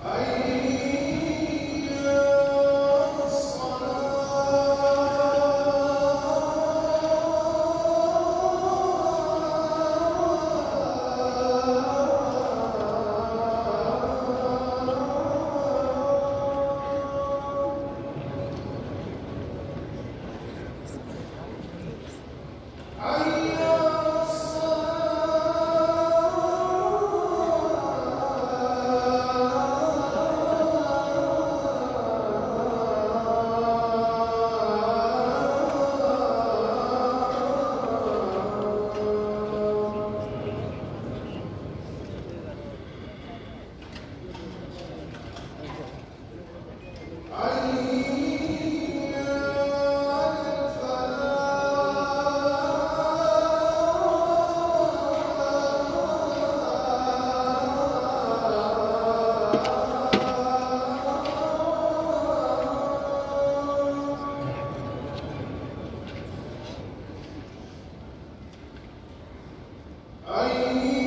I عيني